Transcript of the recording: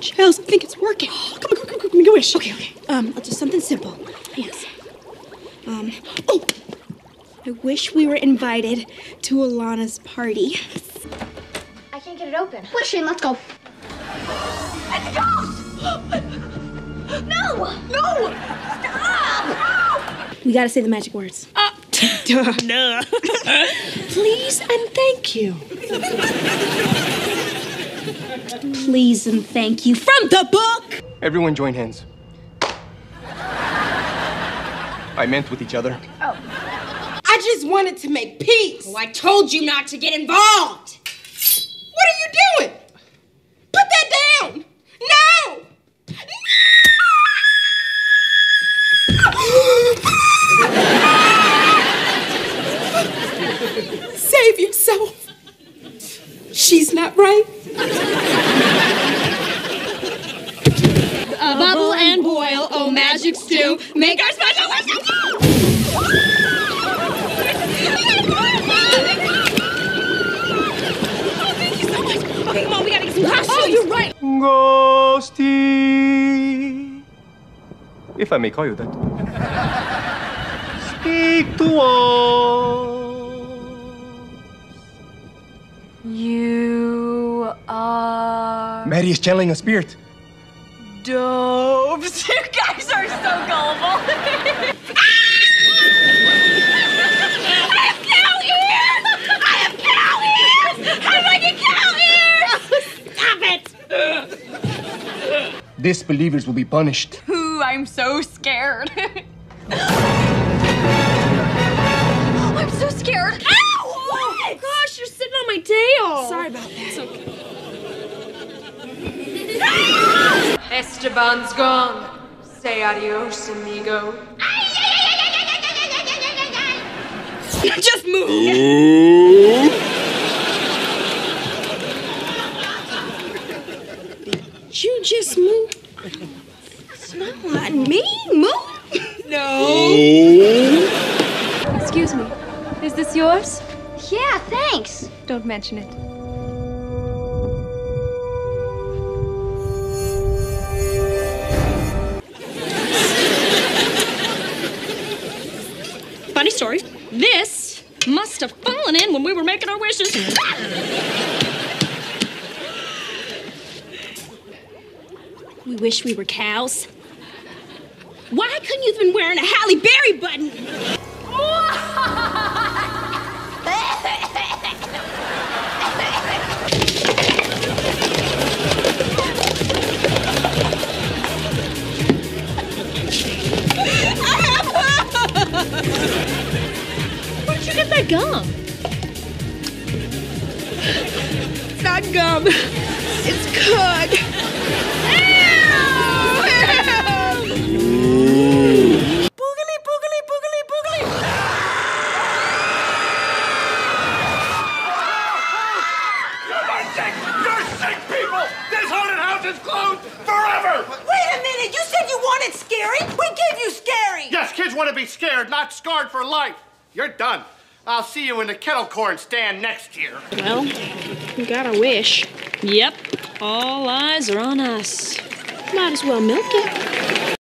Chels, I think it's working. Come on, come on, come on, make a wish. Okay, okay. Um, I'll do something simple. Yes. Um, oh! I wish we were invited to Alana's party. I can't get it open. What, Shane? Let's go. It's a ghost! No! No! Stop! We gotta say the magic words. Uh, Duh. no. Please and thank you. Please and thank you from the book. Everyone join hands. I meant with each other. Oh. I just wanted to make peace. Oh, I told you not to get involved. What are you doing? Put that down. No. No! Save yourself. She's not right. Oh magic stew, make our special wish Okay, oh, come on, we gotta get some costumes. Oh, you're right. Ghosty. If I may call you that. Speak to us. You are Mary is channeling a spirit. Dopes. You guys are so gullible. I have cow ears! I have cow ears! How do I get cow ears? Oh, stop it! Disbelievers will be punished. Ooh, I'm so scared. oh, I'm so scared. Ow! Oh, gosh, you're sitting on my tail. Sorry about that. Esteban's gone. Say adios, amigo. Just move. You just move? It's not me. Move. No. Excuse me. Is this yours? Yeah, thanks. Don't mention it. Funny story. This must have fallen in when we were making our wishes. we wish we were cows. Why couldn't you have been wearing a Halle Berry button? Gum? It's not gum. It's cud. Boogly, boogly, boogly, boogly. You're sick! You're sick people! This haunted house is closed forever! Wait a minute. You said you wanted scary. We gave you scary. Yes, kids want to be scared, not scarred for life. You're done. I'll see you in the kettle corn stand next year. Well, we got a wish. Yep. All eyes are on us. Might as well milk it.